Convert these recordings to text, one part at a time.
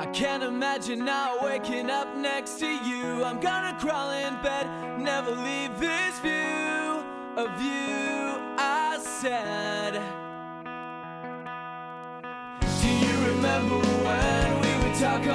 I can't imagine not waking up next to you. I'm gonna crawl in bed, never leave this view of you. I said, Do you remember when we would talk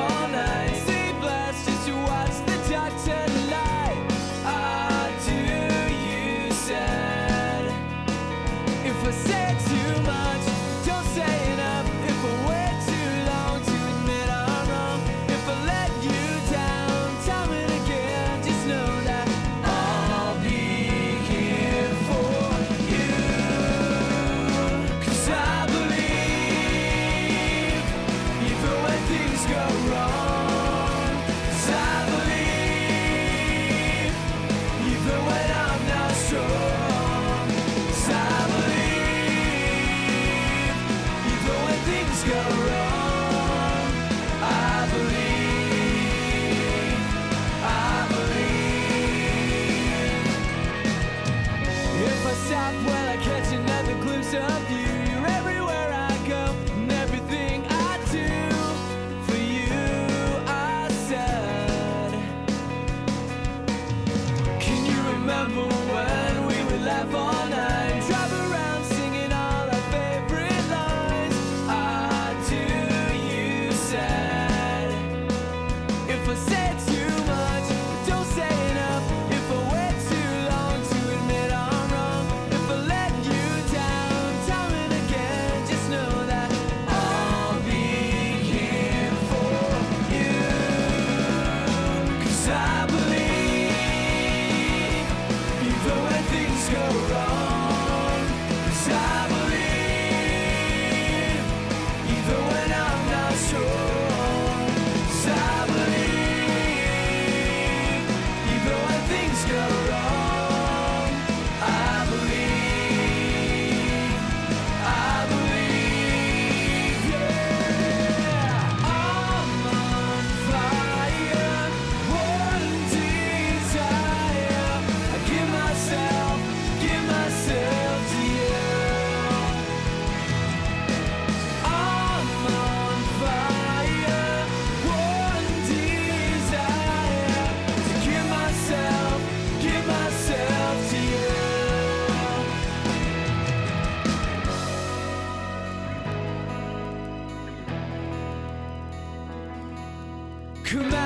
Stop while I catch another glimpse of you. Kuma